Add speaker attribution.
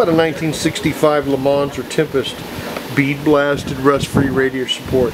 Speaker 1: about a 1965 Le Mans or Tempest bead blasted rust-free radiator support?